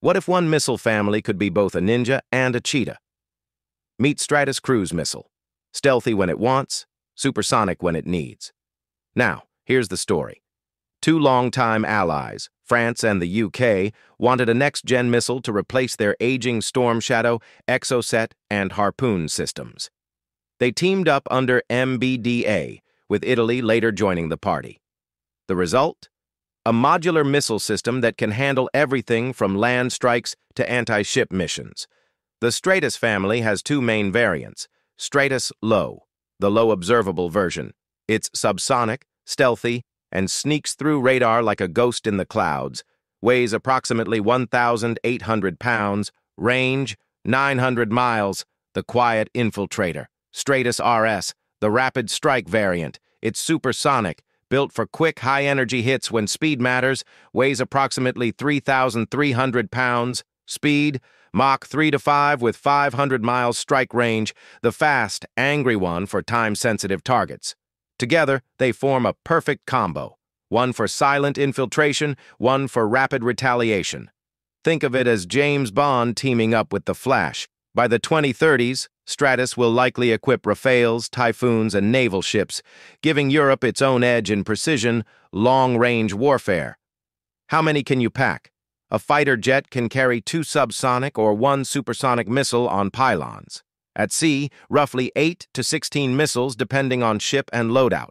What if one missile family could be both a ninja and a cheetah? Meet Stratus Cruise Missile. Stealthy when it wants, supersonic when it needs. Now, here's the story. Two longtime allies, France and the UK, wanted a next-gen missile to replace their aging Storm Shadow, Exocet, and Harpoon systems. They teamed up under MBDA, with Italy later joining the party. The result? A modular missile system that can handle everything from land strikes to anti-ship missions. The Stratus family has two main variants. Stratus Low, the low observable version. It's subsonic, stealthy, and sneaks through radar like a ghost in the clouds, weighs approximately 1,800 pounds, range 900 miles, the quiet infiltrator. Stratus RS, the rapid strike variant. It's supersonic, built for quick, high-energy hits when speed matters, weighs approximately 3,300 pounds, speed, Mach 3 to 5 with 500 miles strike range, the fast, angry one for time-sensitive targets. Together, they form a perfect combo, one for silent infiltration, one for rapid retaliation. Think of it as James Bond teaming up with the Flash. By the 2030s, Stratus will likely equip Rafales, Typhoons, and naval ships, giving Europe its own edge in precision, long-range warfare. How many can you pack? A fighter jet can carry two subsonic or one supersonic missile on pylons. At sea, roughly 8 to 16 missiles depending on ship and loadout.